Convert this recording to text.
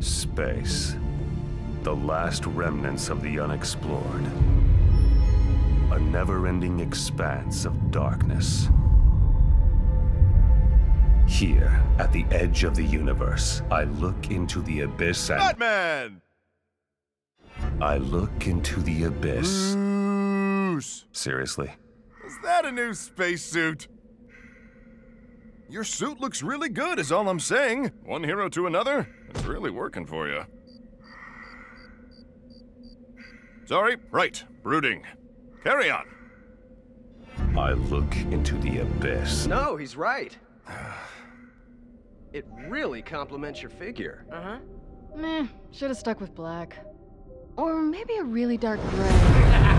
Space. The last remnants of the unexplored. A never-ending expanse of darkness. Here, at the edge of the universe, I look into the abyss and Batman! I look into the abyss. Bruce! Seriously? Is that a new spacesuit? Your suit looks really good, is all I'm saying. One hero to another? It's really working for you. Sorry, right. Brooding. Carry on. I look into the abyss. No, he's right. It really complements your figure. Uh-huh. Meh, should have stuck with black. Or maybe a really dark gray.